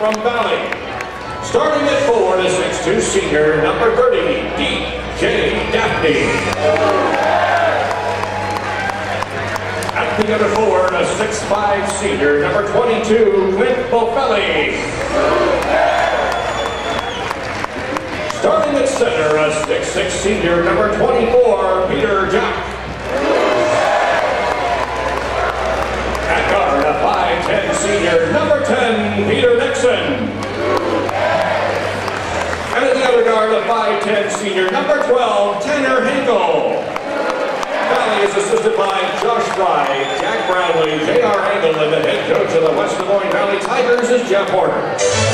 from Valley. Starting at four, the 6'2 senior, number 30, D.J. Daphne. At the other four, the 6'5 senior, number 22, Clint Bofelli. Starting at center, a 6'6 senior, number 24, Peter Jok. At guard, a 5'10 senior, number 10, Peter Nixon. And at the other guard a 5'10 senior, number 12, Tanner Hinkle. Valley is assisted by Josh Fry, Jack Brownlee, J.R. Hinkle, and the head coach of the West Des Moines Valley Tigers is Jeff Horner.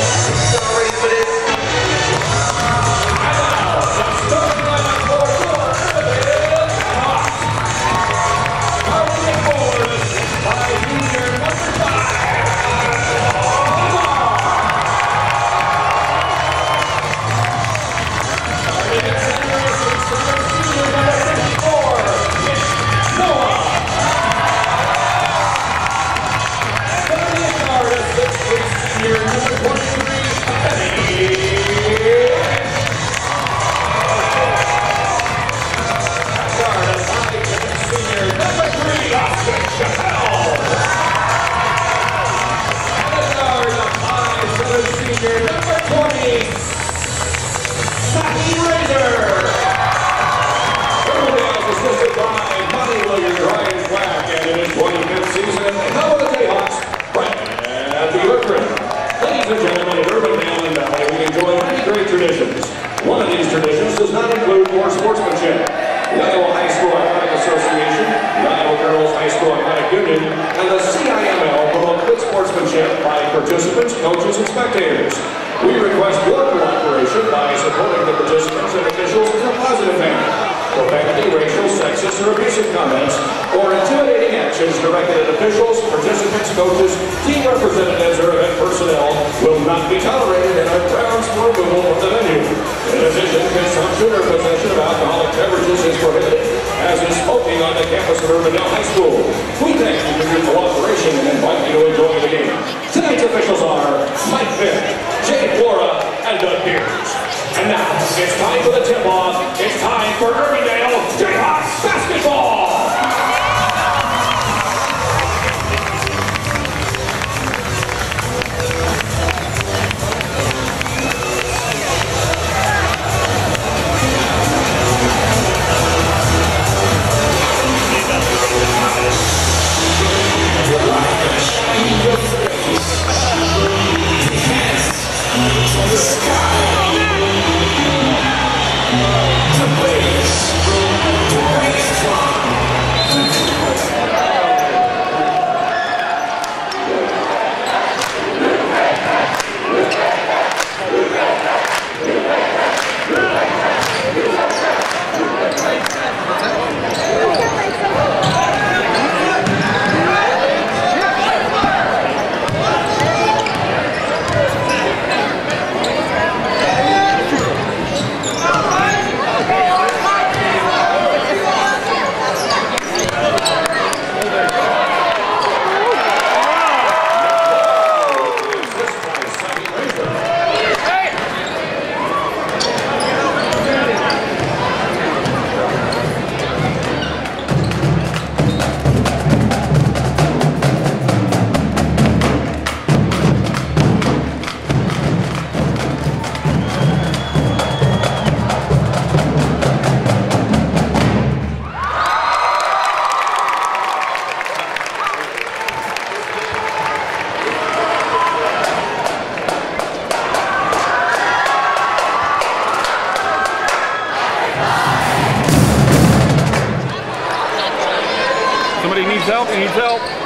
needs help.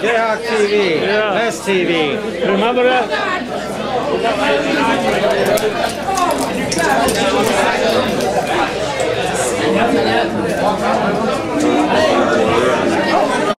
J-Hawk TV, yeah. Best TV. Remember that?